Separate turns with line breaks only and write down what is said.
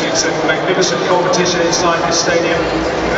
It's a magnificent competition inside this stadium.